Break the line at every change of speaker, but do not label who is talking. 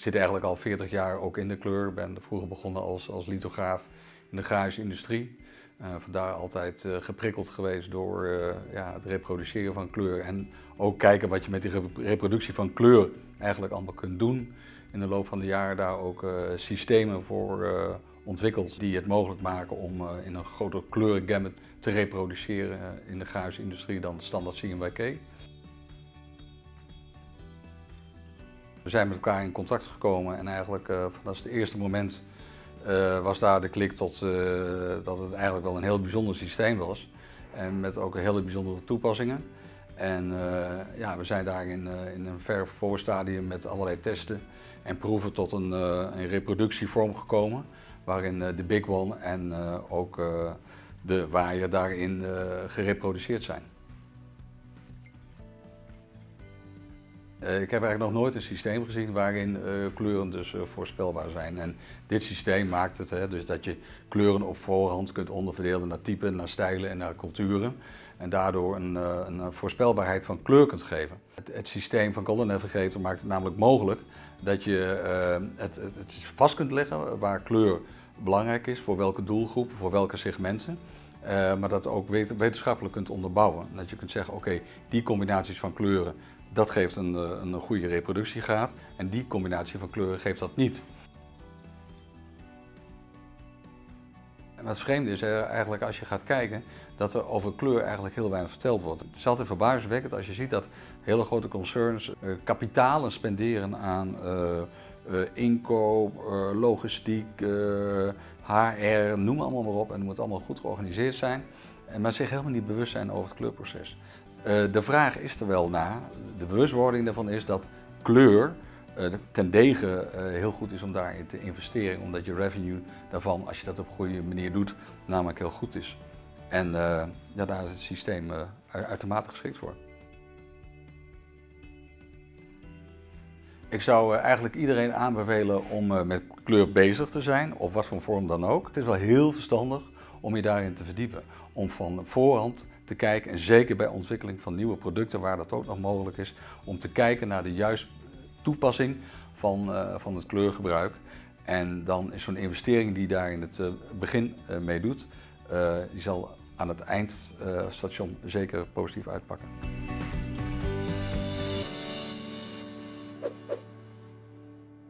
Ik zit eigenlijk al 40 jaar ook in de kleur. Ik ben vroeger begonnen als, als lithograaf in de grafische industrie. Uh, vandaar altijd uh, geprikkeld geweest door uh, ja, het reproduceren van kleur. En ook kijken wat je met die reproductie van kleur eigenlijk allemaal kunt doen. In de loop van de jaren daar ook systemen voor ontwikkeld die het mogelijk maken om in een grotere kleurengamut te reproduceren in de grafische industrie dan standaard CMYK. We zijn met elkaar in contact gekomen en eigenlijk uh, vanaf het eerste moment was daar de klik tot dat het eigenlijk wel een heel bijzonder systeem was. En met ook hele bijzondere toepassingen. En ja, we zijn daar in, in een ver voorstadium met allerlei testen en proeven tot een, een reproductievorm gekomen. Waarin de Big One en ook de waaier daarin gereproduceerd zijn. Ik heb eigenlijk nog nooit een systeem gezien waarin kleuren dus voorspelbaar zijn. En dit systeem maakt het hè, dus dat je kleuren op voorhand kunt onderverdelen naar typen, naar stijlen en naar culturen. En daardoor een, een voorspelbaarheid van kleur kunt geven. Het, het, systeem van Color Navigator maakt het namelijk mogelijk dat je het, het vast kunt leggen waar kleur belangrijk is, voor welke doelgroep, voor welke segmenten. maar dat ook wetenschappelijk kunt onderbouwen. Dat je kunt zeggen, oké, die combinaties van kleuren dat geeft een, eh, een goede reproductiegraad en die combinatie van kleuren geeft dat niet. En wat vreemd is eigenlijk als je gaat kijken dat er over kleur eigenlijk heel weinig verteld wordt. Het is altijd verbazingwekkend als je ziet dat hele grote concerns uh, kapitalen spenderen aan uh, uh, inkoop, logistiek, HR, noem allemaal maar op en het moet allemaal goed georganiseerd zijn. En maar zich helemaal niet bewust zijn over het kleurproces. De vraag is er wel na, de bewustwording daarvan is dat kleur ten dege uh, heel goed is om daarin te investeren, omdat je revenue daarvan, als je dat op een goede manier doet, namelijk heel goed is. En ja, daar is het systeem uitermate geschikt voor. Ik zou eigenlijk iedereen aanbevelen om met kleur bezig te zijn, op wat voor vorm dan ook. Het is wel heel verstandig om je daarin te verdiepen, om van voorhand te kijken, en zeker bij ontwikkeling van nieuwe producten waar dat ook nog mogelijk is, om te kijken naar de juiste toepassing van, uh, van het kleurgebruik. En dan is zo'n investering die daar in het begin uh, mee doet, die zal aan het eindstation zeker positief uitpakken.